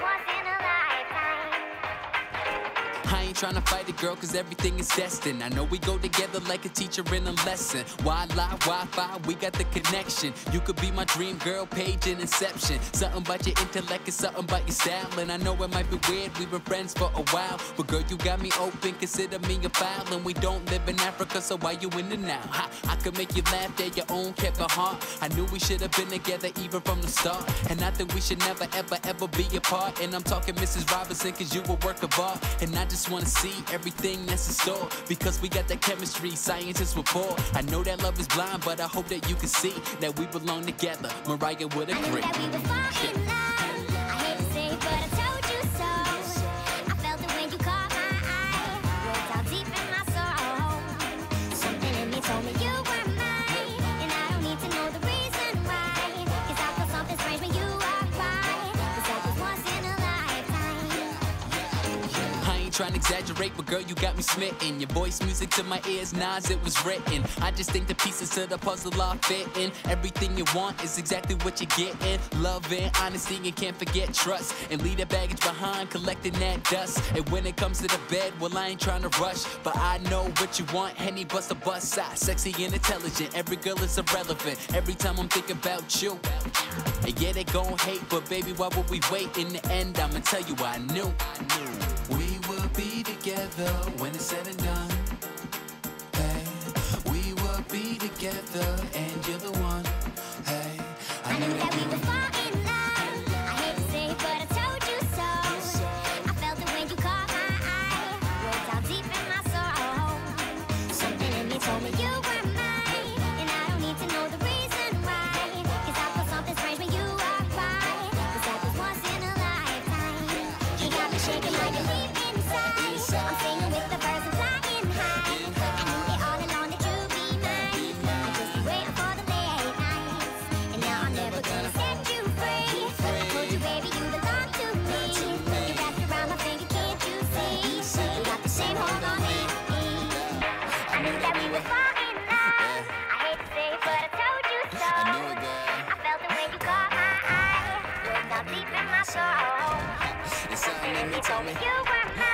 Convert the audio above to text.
was ain't trying to fight it, girl, cause everything is destined. I know we go together like a teacher in a lesson. Why lie, Wi Fi, we got the connection. You could be my dream girl, page in inception. Something about your intellect and something about your style. And I know it might be weird, we've been friends for a while. But girl, you got me open, consider me a file. And we don't live in Africa, so why you in the Nile? Ha, I could make you laugh, at your own kept a heart. I knew we should have been together even from the start. And I think we should never, ever, ever be apart. And I'm talking Mrs. Robinson, cause you a work of art. And I just wanna see everything that's in store. Because we got that chemistry, scientists report. I know that love is blind, but I hope that you can see that we belong together. Mariah would agree. That we would fall in love. I hate to say but I told you so. Trying to exaggerate, but girl, you got me smitten. Your voice music to my ears, Nas, it was written. I just think the pieces to the puzzle are fitting. Everything you want is exactly what you're getting. Love and honesty, and can't forget trust. And leave the baggage behind, collecting that dust. And when it comes to the bed, well, I ain't trying to rush. But I know what you want, Henny bust a bust side. Sexy and intelligent, every girl is irrelevant. Every time I'm thinking about you. And yeah, they gon' hate, but baby, why would we wait? In the end, I'ma tell you I knew. We will be together when it's said and done. Hey, we will be together, and you're the one. Hey, I I knew that we would fall in love. I hate to say it, but I told you so. I felt it when you caught my eye. Went down deep in my soul. Something in me told me you were mine. And I don't need to know the reason why. 'Cause I feel something strange when you walk by. 'Cause that was once in a lifetime. You got me shaking in me. Me